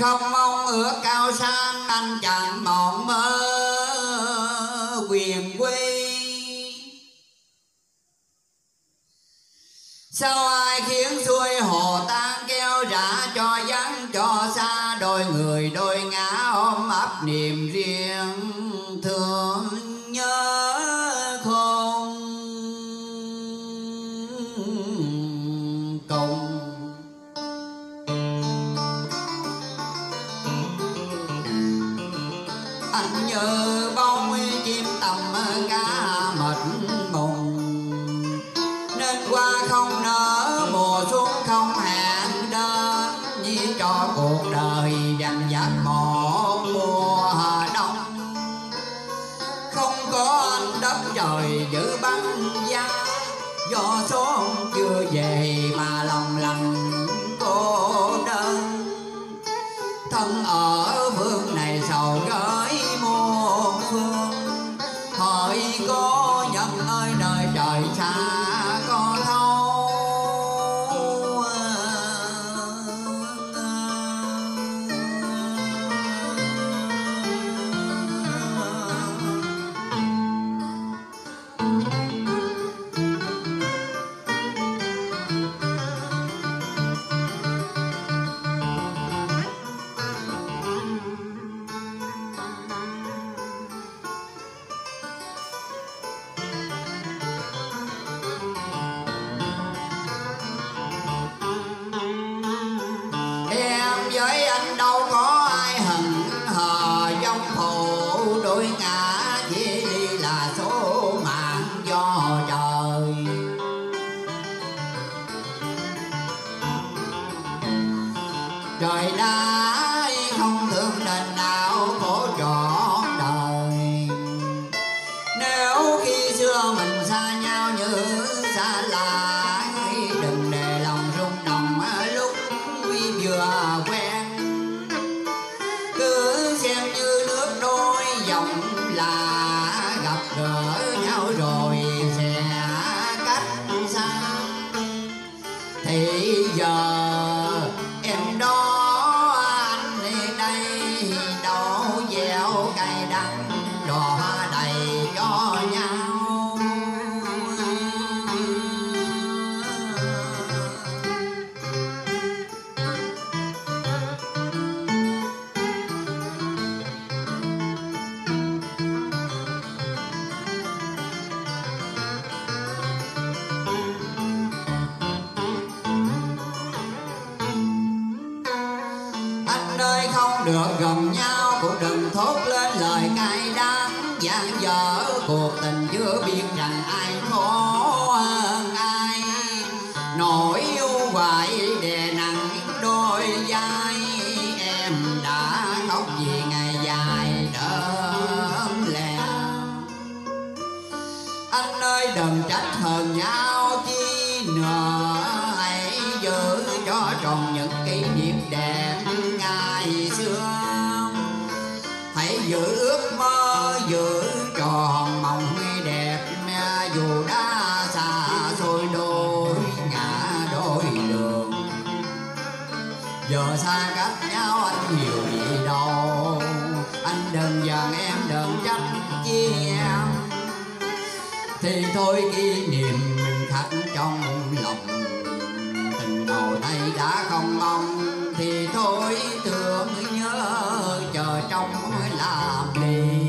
không mong ước cao sang, anh chẳng mộng mơ quyền quy. Sao ai khiến xuôi hồ tan keo rã cho cho cuộc đời dành vặt một mùa đông. Không có anh đất trời giữ băng giá do số chưa về mà lòng lành cô đơn. Thân ở phương này sầu gởi muôn phương, hỏi có nhân ơi nơi trời xa trời đã không thương nên nào khổ trọn đời. Nếu khi xưa mình xa nhau như xa lạ đừng để lòng rung động lúc vi vừa quen. Cứ xem như nước đôi dòng là gặp gỡ nhau rồi sẽ cách xa. Thì giờ nơi ơi không được gần nhau, cũng đừng thốt lên lời cay đắng. Gian dở cuộc tình chưa biết rằng ai khổ hơn ai. Nỗi yêu hoài đè nặng đôi vai, em đã khóc vì ngày dài đơn lẻ anh ơi, đừng trách hờn nhau, chi nữa giữ ước mơ, giữ tròn mộng đẹp dù đã xa xôi đôi ngã đôi đường. Giờ xa cách nhau anh hiểu gì đâu, anh đừng giận em, đừng trách chi em. Thì thôi kỷ niệm mình thắt trong lòng, tình đầu này đã không mong thì thôi thương nhớ chờ trong làm gì